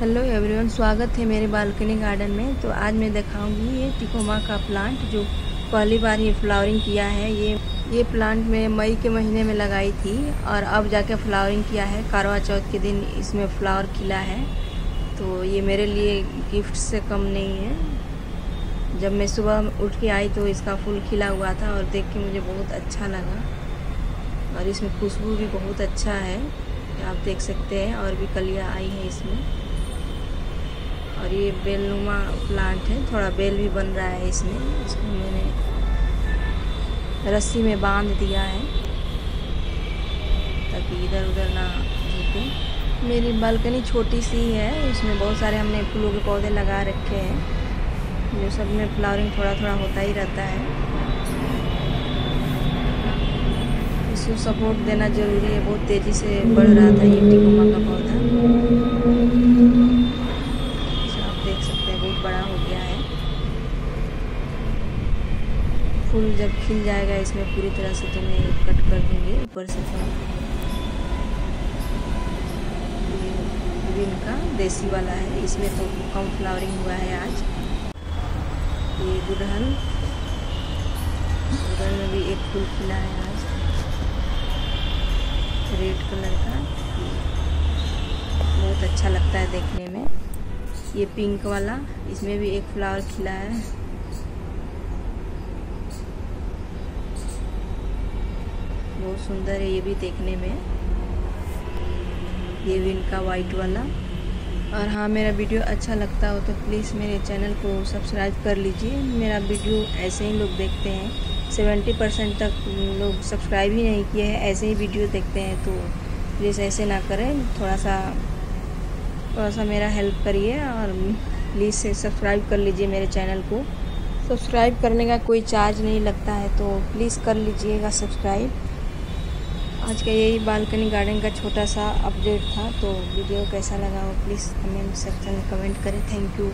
Hello everyone स्वागत है मेरे बालकनी गार्डन में। तो आज मैं दिखाऊँगी ये टिकोमा का प्लांट जो पहली बार ये फ्लावरिंग किया है। ये ये प्लांट मैं मई के महीने में लगाई थी और अब जाके फ्लावरिंग किया है। करवा चौथ के दिन इसमें फ्लावर खिला है। तो ये मेरे लिए गिफ्ट से कम नहीं है। जब मैं सुबह उठ के आई तो इसका फूल खिला हुआ था और देख के मुझे बहुत अच्छा लगा। और इसमें खुशबू भी बहुत अच्छा है। आप देख सकते हैं और भी कलियाँ आई हैं इसमें। और ये बेलनुमा प्लांट है, थोड़ा बेल भी बन रहा है इसमें। इसको मैंने रस्सी में बाँध दिया है। ताकि इधर उधर ना झुके। मेरी बालकनी छोटी सी है, इसमें बहुत सारे हमने फूलों के पौधे लगा रखे हैं। जो सब में फ्लावरिंग थोड़ा थोड़ा होता ही रहता है। इसको सपोर्ट देना ज़रूरी है, बहुत तेज़ी से बढ़ रहा था ये टिकोमा का पौधा बड़ा हो गया है फूल जब खिल जाएगा, इसमें पूरी तरह से तो मैं कट कर दूँगी ऊपर से तो विन का देसी वाला है, इसमें तो कम फ्लावरिंग हुआ है आज। ये गुड़हल गुड़हल में भी एक फूल खिला है आज। रेड कलर का। बहुत अच्छा लगता है देखने में। ये पिंक वाला, इसमें भी एक फ्लावर खिला है। बहुत सुंदर है ये भी देखने में। ये भी इनका वाइट वाला। और हाँ मेरा वीडियो अच्छा लगता हो तो प्लीज़ मेरे चैनल को सब्सक्राइब कर लीजिए। मेरा वीडियो ऐसे ही लोग देखते हैं। सेवेंटी परसेंट तक लोग सब्सक्राइब ही नहीं किए हैं। ऐसे ही वीडियो देखते हैं तो प्लीज़ ऐसे ना करें। थोड़ा सा थोड़ा सा मेरा हेल्प करिए और प्लीज़ से सब्सक्राइब कर लीजिए मेरे चैनल को। सब्सक्राइब करने का कोई चार्ज नहीं लगता है तो प्लीज़ कर लीजिएगा सब्सक्राइब आज का यही बालकनी गार्डन का छोटा सा अपडेट था तो वीडियो कैसा लगा हो प्लीज़ कमेंट सेक्शन में कमेंट करें। Thank you.